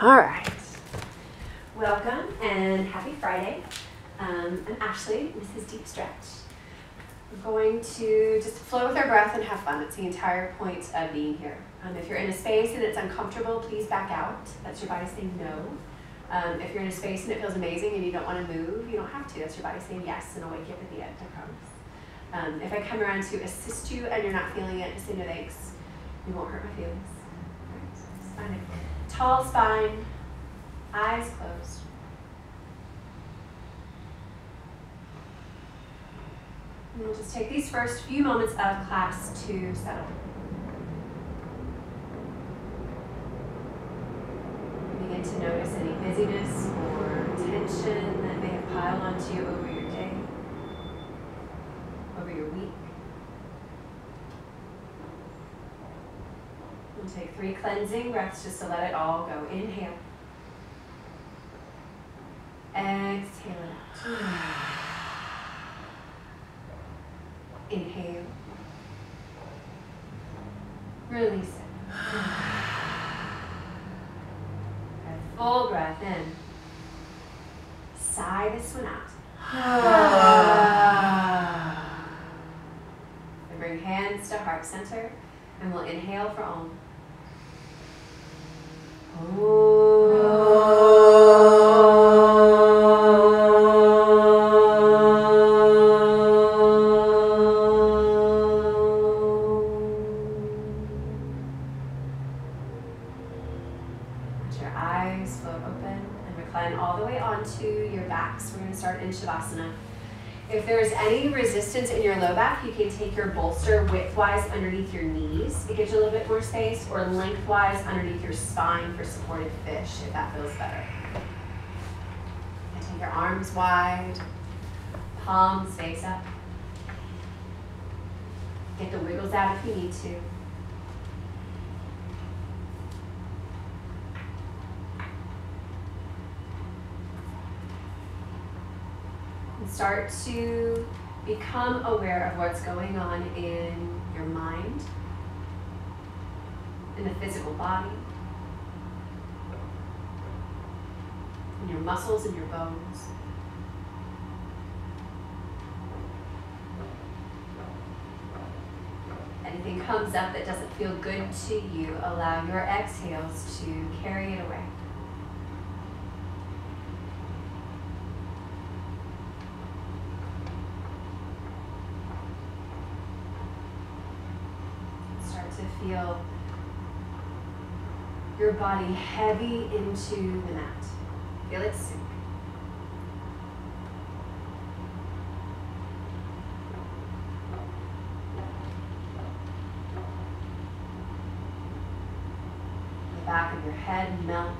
All right. Welcome and happy Friday. Um, I'm Ashley. Is Deep Stretch. We're going to just flow with our breath and have fun. That's the entire point of being here. Um, if you're in a space and it's uncomfortable, please back out. That's your body saying no. Um, if you're in a space and it feels amazing and you don't want to move, you don't have to. That's your body saying yes, and I'll wake you up at the end, I promise. Um, if I come around to assist you and you're not feeling it, just say no thanks. You won't hurt my feelings. All right, Tall spine, eyes closed. And we'll just take these first few moments of class to settle. Begin to notice any busyness or tension that may have piled onto you over your day, over your week. We'll take three cleansing breaths just to let it all go. Inhale. Exhale. Inhale. Release it. A full breath in. Sigh this one out. Ah. And bring hands to heart center. And we'll inhale for Om. Let If there's any resistance in your low back, you can take your bolster widthwise underneath your knees. It gives you a little bit more space, or lengthwise underneath your spine for supported fish, if that feels better. And take your arms wide, palms face up. Get the wiggles out if you need to. Start to become aware of what's going on in your mind, in the physical body, in your muscles and your bones. Anything comes up that doesn't feel good to you, allow your exhales to carry it away. Start to feel your body heavy into the mat. Feel it sink. The back of your head melt.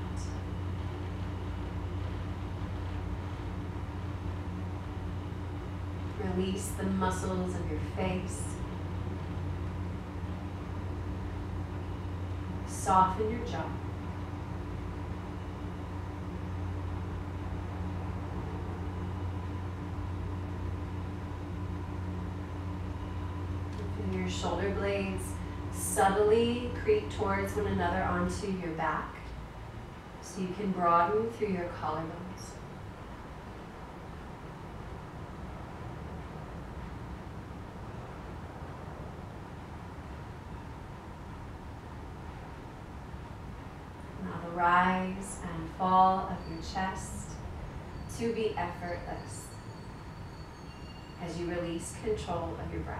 Release the muscles of your face. Soften your jaw. Your shoulder blades subtly creep towards one another onto your back so you can broaden through your collarbones. Now the rise and fall of your chest to be effortless as you release control of your breath.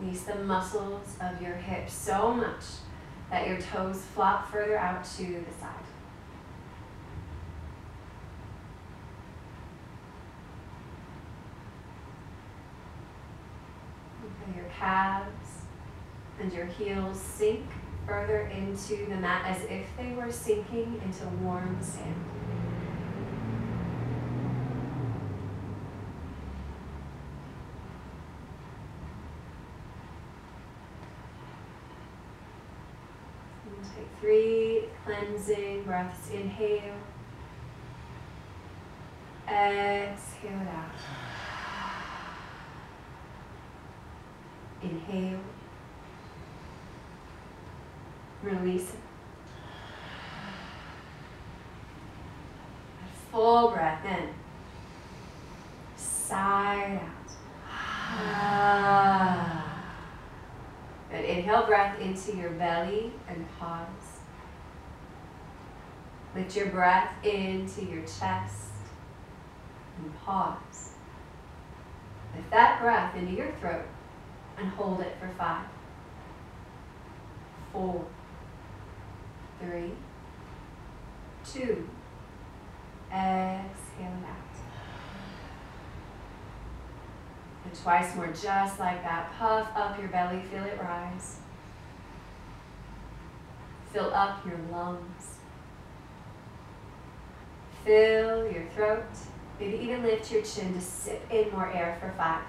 Release the muscles of your hips so much that your toes flop further out to the side. And your calves and your heels sink further into the mat as if they were sinking into warm sand. And take three cleansing breaths. Inhale. Exhale it out. Inhale. Release it. Full breath in. Side out. Ah. Good. Inhale breath into your belly and pause. Lift your breath into your chest and pause. Lift that breath into your throat and hold it for five, four, three, two, exhale it out. And twice more, just like that. Puff up your belly, feel it rise. Fill up your lungs. Fill your throat. Maybe even lift your chin to sip in more air for five,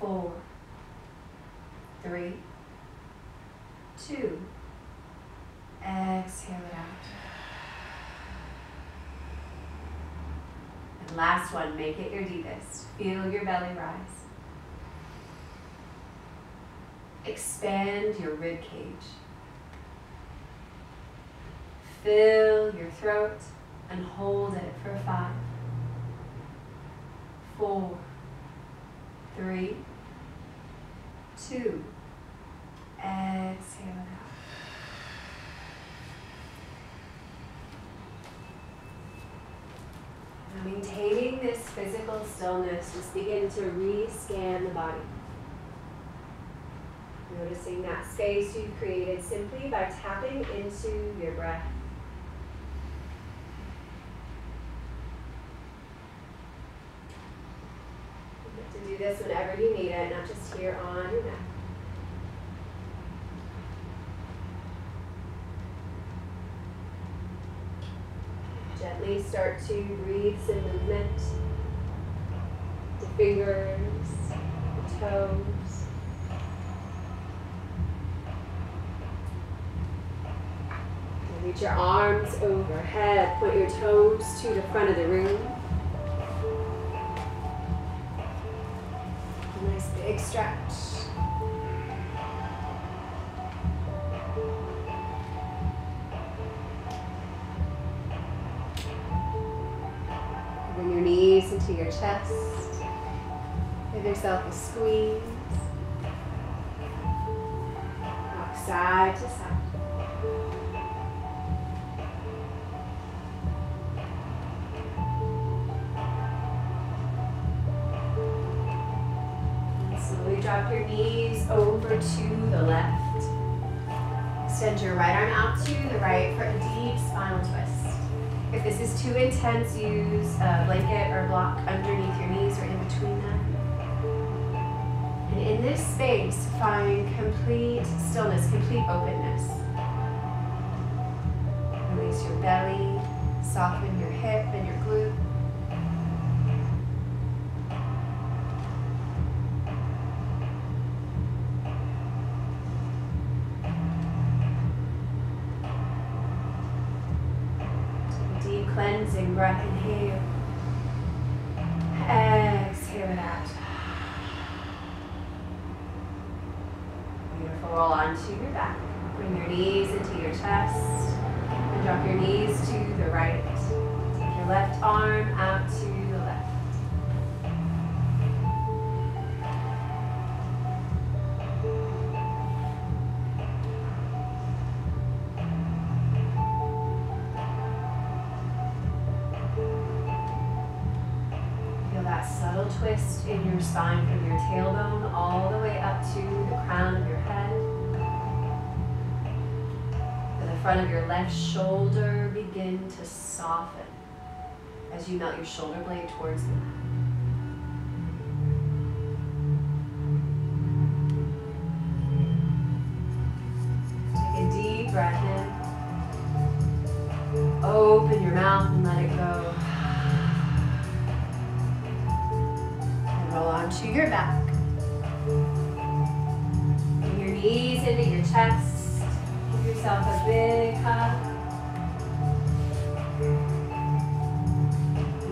four, three, two, exhale it out. And last one, make it your deepest. Feel your belly rise. Expand your rib cage. Fill your throat and hold it for five, four, three, two, exhale out. Now maintaining this physical stillness, just begin to re-scan the body. Noticing that space you've created simply by tapping into your breath. to do this whenever you need it, not just here on your neck. Gently start to breathe some movement. The fingers, the toes. reach your arms overhead, point your toes to the front of the room. Nice big stretch. Chest. Give yourself a squeeze. Rock side to side. Slowly drop your knees over to the left. Extend your right arm out to the right for a deep spinal twist. If this is too intense, use a blanket or block underneath your knees or in between them. And in this space, find complete stillness, complete openness. Release your belly, soften your hip and your glute. Cleansing breath. Inhale. Exhale it out. Beautiful. Roll onto your back. Bring your knees into your chest. And drop your knees to the right. Take your left arm out to spine from your tailbone all the way up to the crown of your head. And the front of your left shoulder begin to soften as you melt your shoulder blade towards the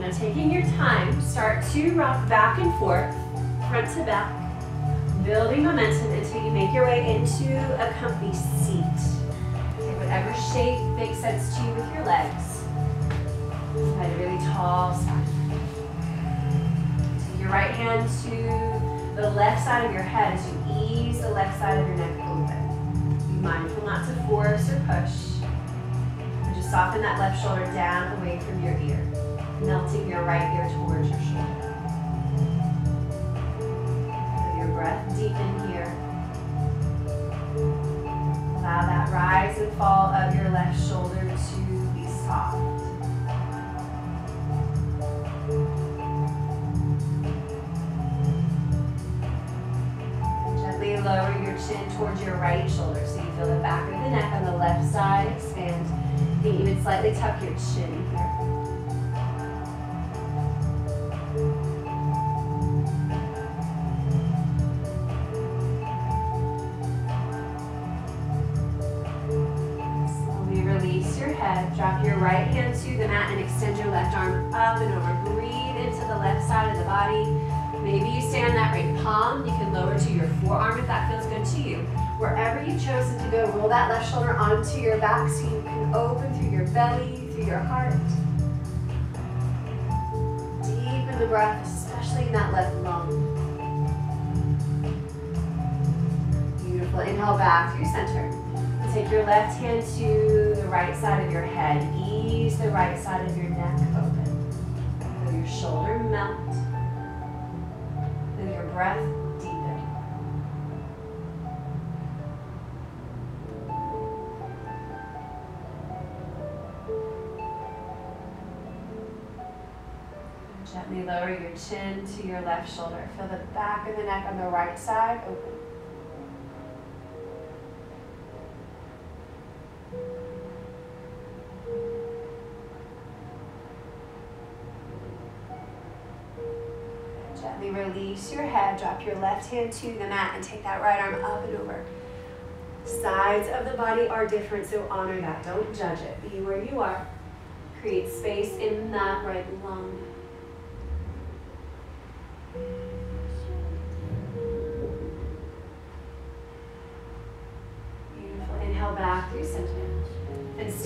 Now taking your time, start to rock back and forth, front to back, building momentum until you make your way into a comfy seat. Take whatever shape makes sense to you with your legs. Find a really tall spine. Take your right hand to the left side of your head as you ease the left side of your neck a little bit. Be mindful not to force or push. And just soften that left shoulder down away from your ear, melting your right ear towards your shoulder. With your breath deep in here. Allow that rise and fall of your left shoulder to be soft. Gently lower your chin towards your right shoulder so you feel the back of the neck on the left side expand. You can even slightly tuck your chin here. Extend your left arm up and over. Breathe into the left side of the body. Maybe you stay on that right palm. You can lower to your forearm if that feels good to you. Wherever you've chosen to go, roll that left shoulder onto your back so you can open through your belly, through your heart. Deepen the breath, especially in that left lung. Beautiful. Inhale back through center. Take your left hand to the right side of your head. Ease the right side of your neck open. Feel your shoulder melt. Feel your breath deepen. Gently lower your chin to your left shoulder. Feel the back of the neck on the right side open. Release your head, drop your left hand to the mat and take that right arm up and over. Sides of the body are different, so honor that. Don't judge it. Be where you are. Create space in that right lung.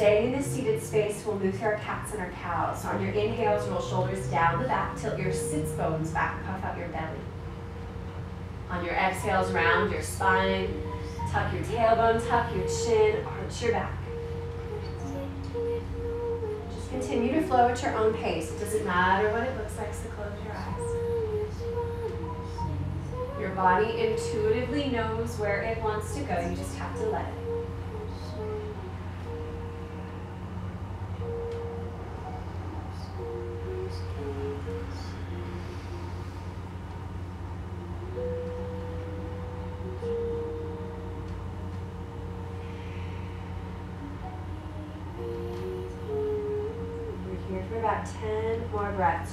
Staying in this seated space, we'll move through our cats and our cows. So on your inhales, roll shoulders down the back, tilt your sits bones back, puff out your belly. On your exhales, round your spine, tuck your tailbone, tuck your chin, arch your back. Just continue to flow at your own pace. It doesn't matter what it looks like, so close your eyes. Your body intuitively knows where it wants to go. You just have to let it.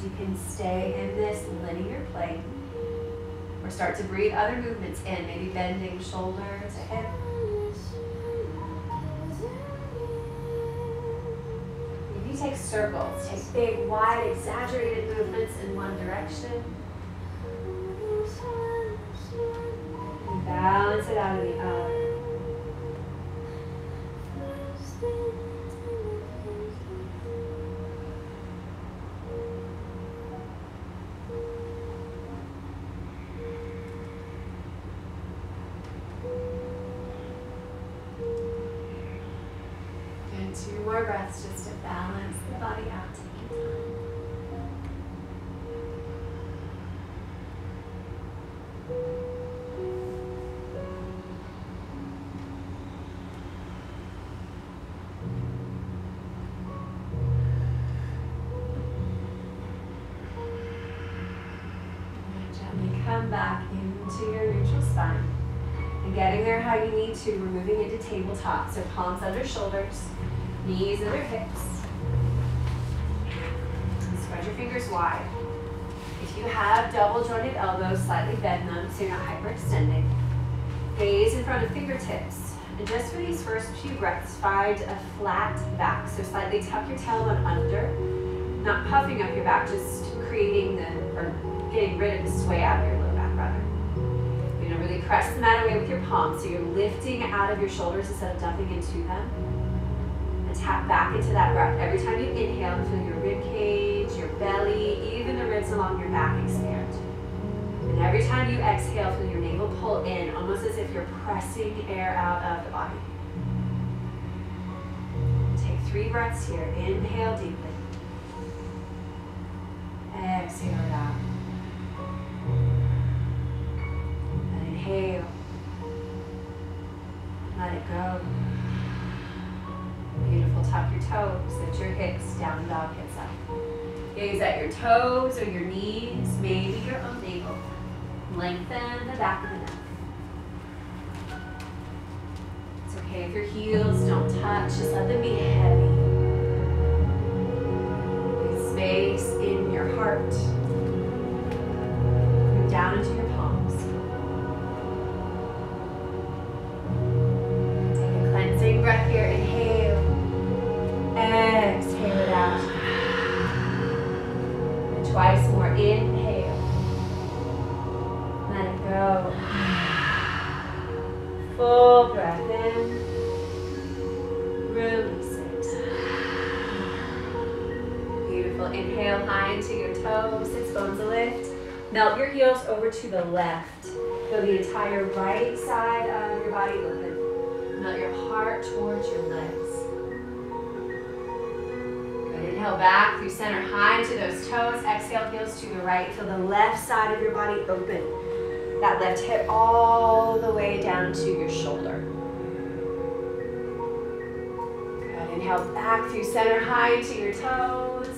You can stay in this linear plane or start to breathe other movements in, maybe bending shoulder to hip. If you take circles, take big, wide, exaggerated movements in one direction. And balance it out of the other. Back into your neutral spine. And getting there how you need to, we're moving into tabletop. So palms under shoulders, knees under hips. Spread your fingers wide. If you have double jointed elbows, slightly bend them so you're not hyperextending. Gaze in front of fingertips. And just for these first few breaths, find a flat back. So slightly tuck your tailbone under Not puffing up your back, just creating the, or getting rid of the sway out of your back rather. You're gonna really press the mat away with your palms, so you're lifting out of your shoulders instead of dumping into them. And tap back into that breath. Every time you inhale, feel your rib cage, your belly, even the ribs along your back expand. And every time you exhale, feel your navel pull in, almost as if you're pressing air out of the body. Take three breaths here. Inhale deeply. Exhale it out. Let it go. Beautiful. Tuck your toes. Lift your hips. Down dog, hips up. Gaze at your toes or your knees, maybe your own navel. Lengthen the back of the neck. It's okay if your heels don't touch, just let them be heavy. Space in your heart. Down into your twice more. Inhale. Let it go. Full breath in. Release it. Beautiful. Inhale high into your toes, sits bones a lift. Melt your heels over to the left. Feel the entire right side of your body open. Melt your heart towards your legs. Inhale back through center high into those toes. Exhale, heels to the right. Feel the left side of your body open. That left hip all the way down to your shoulder. Good. Inhale back through center high to your toes.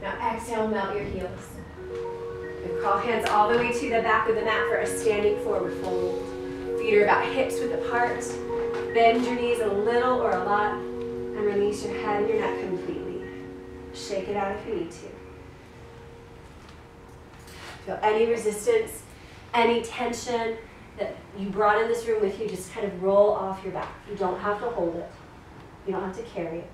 Now exhale, melt your heels. Good. Crawl hands all the way to the back of the mat for a standing forward fold. Feet are about hips width apart. Bend your knees a little or a lot and release your head and your neck. Shake it out if you need to. Feel any resistance, any tension that you brought in this room with you, just kind of roll off your back. You don't have to hold it. You don't have to carry it.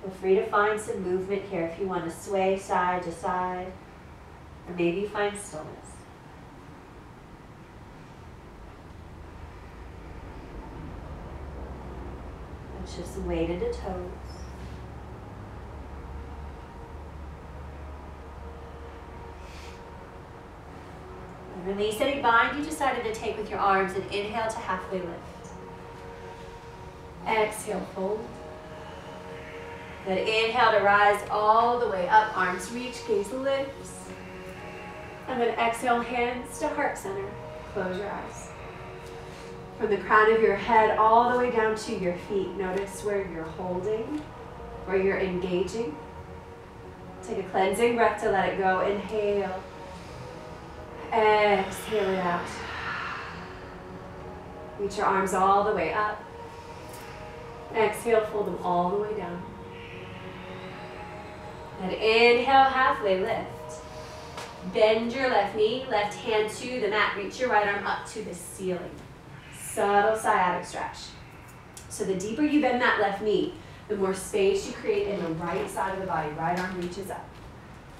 Feel free to find some movement here if you want to sway side to side, or maybe find stillness. And shift some weight into toes. And release any bind you decided to take with your arms and inhale to halfway lift. Exhale, fold. Then inhale to rise all the way up, arms reach, gaze lifts. And then exhale, hands to heart center. Close your eyes. From the crown of your head all the way down to your feet, notice where you're holding, where you're engaging. Take a cleansing breath to let it go. Inhale. Exhale it out. Reach your arms all the way up. Exhale, fold them all the way down. And inhale, halfway lift. Bend your left knee, left hand to the mat. Reach your right arm up to the ceiling. Subtle sciatic stretch. So the deeper you bend that left knee, the more space you create in the right side of the body. Right arm reaches up.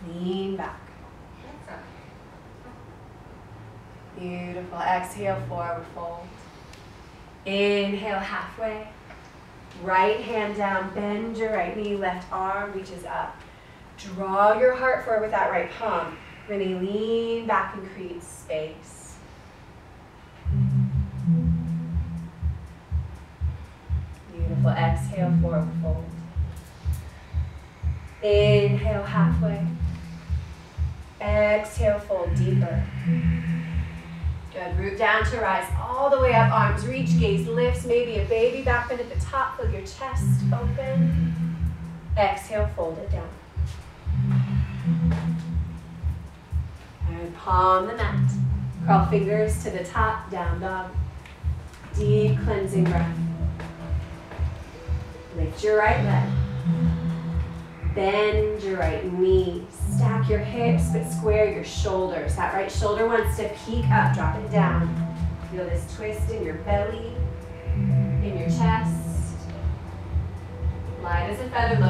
Lean back. Beautiful. Exhale, forward fold. Inhale, halfway. Right hand down, bend your right knee, left arm reaches up. Draw your heart forward with that right palm. Really lean back and create space. Beautiful. Exhale, forward fold. Inhale, halfway. Exhale, fold deeper. Good. Root down to rise all the way up. Arms reach, gaze lifts. Maybe a baby back bend at the top. Feel your chest open. Exhale, fold it down. And palm the mat. Crawl fingers to the top, down dog. Deep cleansing breath. Lift your right leg. Bend your right knee. Stack your hips, but square your shoulders. That right shoulder wants to peek up. Drop it down. Feel this twist in your belly, in your chest. Light as a feather,